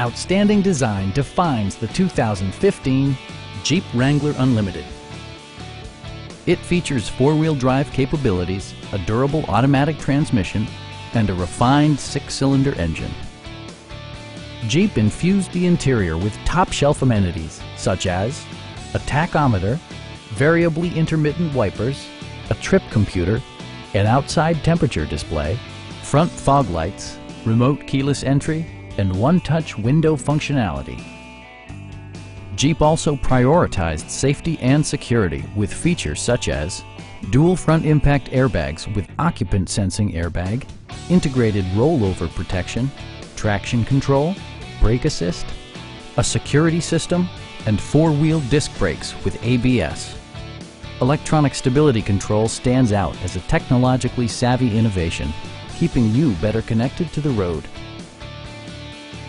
Outstanding design defines the 2015 Jeep Wrangler Unlimited. It features four-wheel drive capabilities, a durable automatic transmission, and a refined six-cylinder engine. Jeep infused the interior with top-shelf amenities such as a tachometer, variably intermittent wipers, a trip computer, an outside temperature display, front fog lights, remote keyless entry, and one-touch window functionality. Jeep also prioritized safety and security with features such as dual front impact airbags with occupant sensing airbag, integrated rollover protection, traction control, brake assist, a security system, and four-wheel disc brakes with ABS. Electronic stability control stands out as a technologically savvy innovation, keeping you better connected to the road.